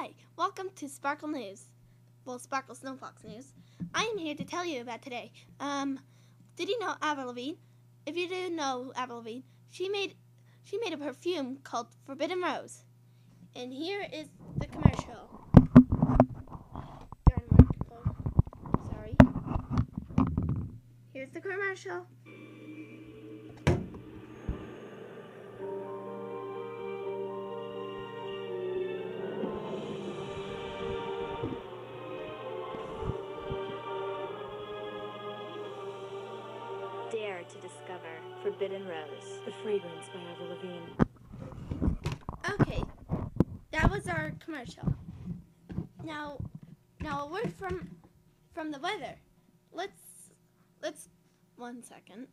Hi, welcome to Sparkle News. Well, Sparkle Snowfox News. I am here to tell you about today. Um, did you know Avril Lavigne? If you do know Avril Lavigne, she made she made a perfume called Forbidden Rose. And here is the commercial. Darn microphone. Sorry. Here's the commercial. Forbidden Rose, the fragrance by Avril Lavigne. Okay, that was our commercial. Now, now a word from from the weather. Let's let's one second.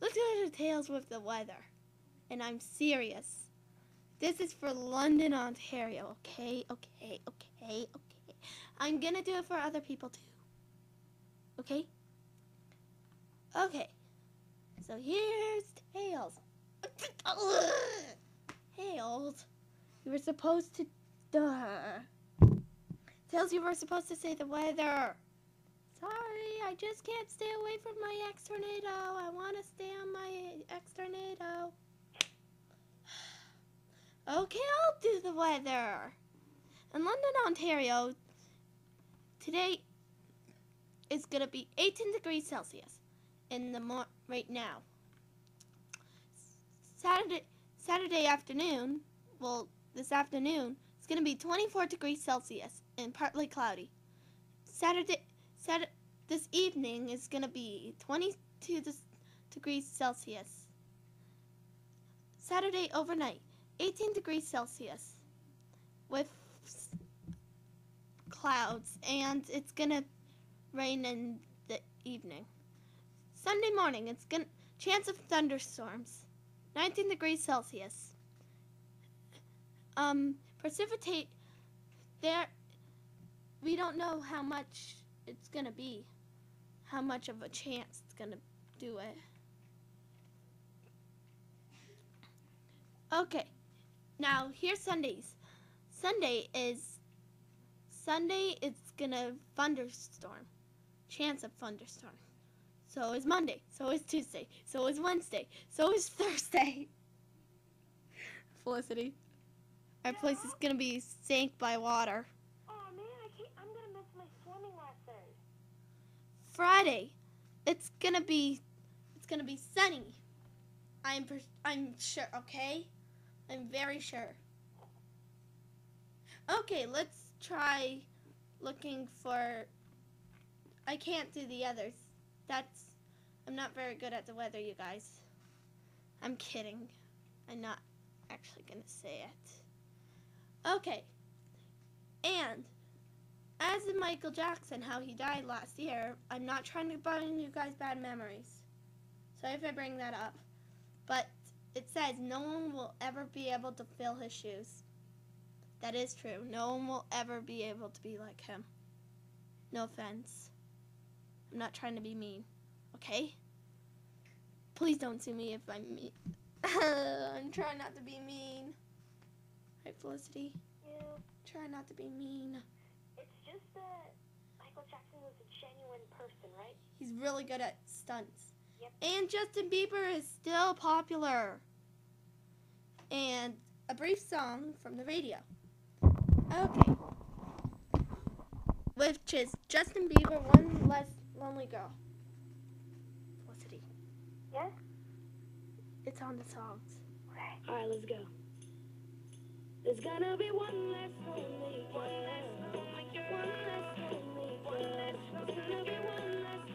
Let's go to Tails with the weather, and I'm serious. This is for London, Ontario. Okay, okay, okay, okay. I'm gonna do it for other people too. Okay. Okay, so here's Tails. Tails, you were supposed to. Duh. Tails, you were supposed to say the weather. Sorry, I just can't stay away from my X Tornado. I want to stay on my X Tornado. Okay, I'll do the weather. In London, Ontario, today is going to be 18 degrees Celsius in the right now. Saturday Saturday afternoon, well, this afternoon, it's going to be 24 degrees Celsius and partly cloudy. Saturday Saturday this evening is going to be 22 degrees Celsius. Saturday overnight, 18 degrees Celsius with clouds and it's to rain in the evening. Sunday morning, it's to chance of thunderstorms. 19 degrees Celsius. Um, precipitate there we don't know how much it's to be. How much of a chance it's to do it. Okay. Now, here's Sundays. Sunday is Sunday it's going to thunderstorm. Chance of thunderstorm. So is Monday. So is Tuesday. So is Wednesday. So is Thursday. Felicity. Our place is gonna be sank by water. Oh man, I can't. I'm gonna miss my swimming lessons. Friday, it's gonna be, it's gonna be sunny. I'm I'm sure. Okay, I'm very sure. Okay, let's try looking for. I can't do the others. That's. I'm not very good at the weather, you guys. I'm kidding. I'm not actually gonna say it. Okay. And as in Michael Jackson, how he died last year, I'm not trying to bring you guys bad memories. Sorry if I bring that up. But it says no one will ever be able to fill his shoes. That is true. No one will ever be able to be like him. No offense. I'm not trying to be mean. Okay? Please don't sue me if I'm mean. I'm trying not to be mean. Right, Felicity? Yeah, Try not to be mean. it's just that Michael Jackson was a genuine person, right? He's really good at stunts. Yep. And Justin Bieber is still popular. And a brief song from the radio. Okay. Which is Justin Bieber, One Less Lonely Girl. Felicity. Yes. It's on the songs. Okay. Alright, let's go. There's gonna be one less lonely girl. One less lonely girl. There's gonna be one less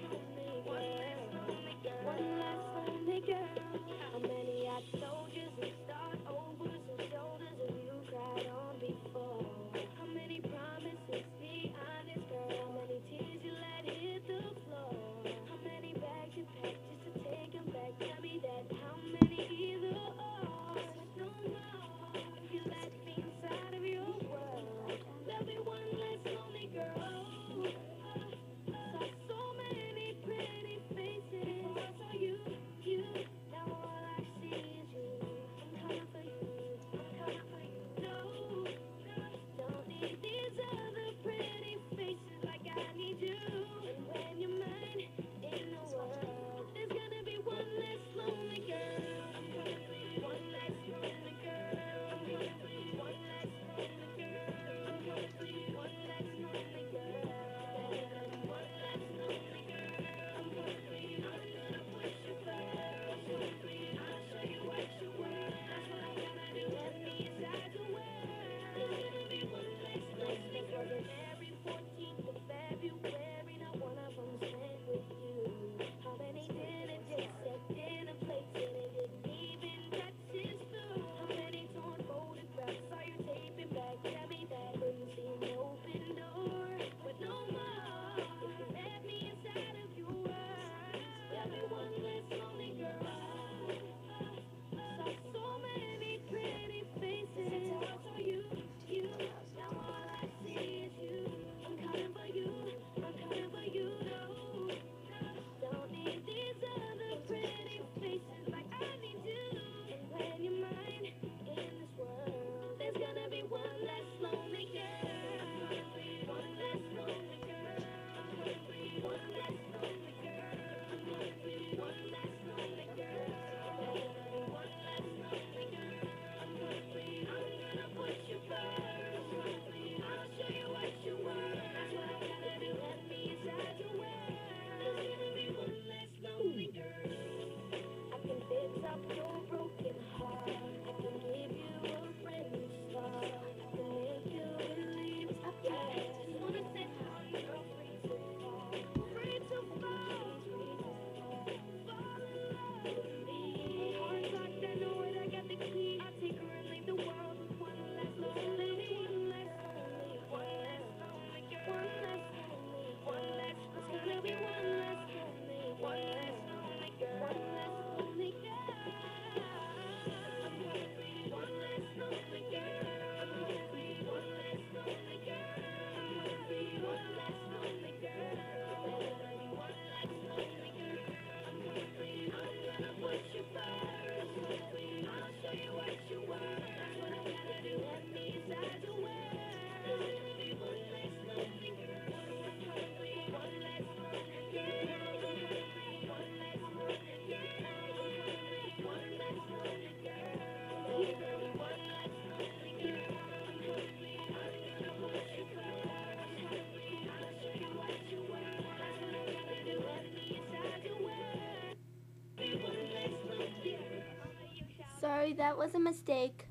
Sorry, that was a mistake.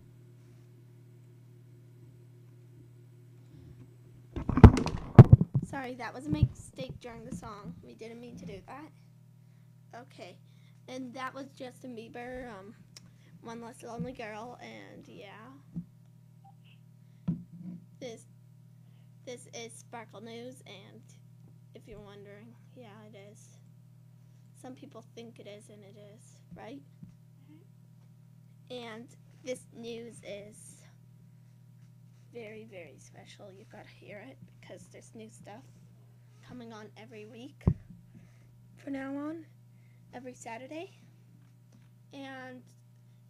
Sorry, that was a mistake during the song. We didn't mean to do that. Okay, and that was Justin Bieber, um, One Less Lonely Girl, and yeah. This, this is Sparkle News, and if you're wondering, yeah, it is. Some people think it is, and it is, right? And this news is very, very special. You've got to hear it because there's new stuff coming on every week from now on, every Saturday. And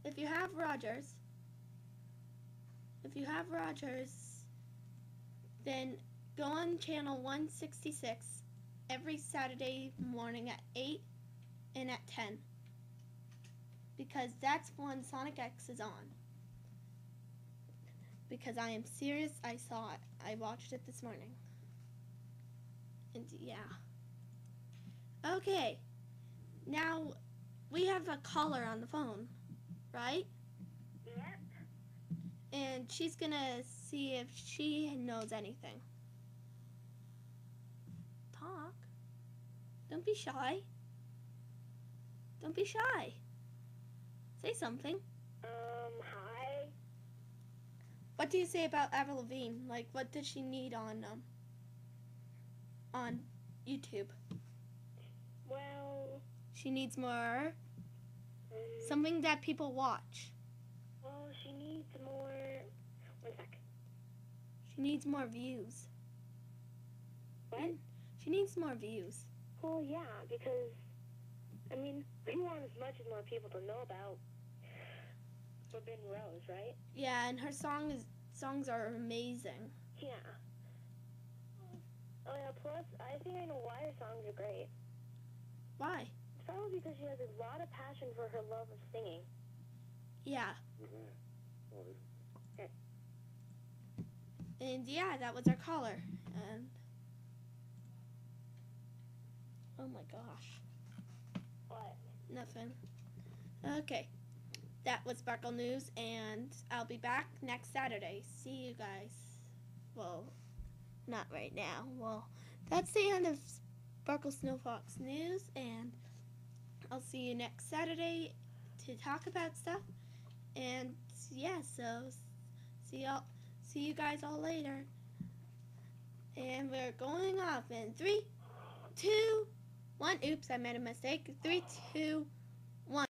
if you have Rogers, if you have Rogers, then go on channel 166 every Saturday morning at 8 and at 10 because that's when Sonic X is on. Because I am serious, I saw it. I watched it this morning. And yeah. Okay. Now we have a caller on the phone, right? Yep. And she's gonna see if she knows anything. Talk. Don't be shy. Don't be shy. Say something. Um, hi. What do you say about Avril Lavigne? Like, what does she need on um on YouTube? Well, She needs more um, something that people watch. well, she needs more. One sec. She needs more views. What? She needs more views. Well, yeah, because I mean, we want as much as more people to know about Forbidden Rose, right? Yeah, and her song is songs are amazing. Yeah. Oh yeah. Plus, I think I know why her songs are great. Why? It's probably because she has a lot of passion for her love of singing. Yeah. Okay. And yeah, that was our caller. And oh my gosh, What? nothing. Okay, that was Sparkle News, and I'll be back next Saturday. See you guys. Well, not right now. Well, that's the end of Sparkle Snow Fox News, and I'll see you next Saturday to talk about stuff. And yeah, so see y'all. See you guys all later. And we're going off in three, two, one. Oops, I made a mistake. Three, two,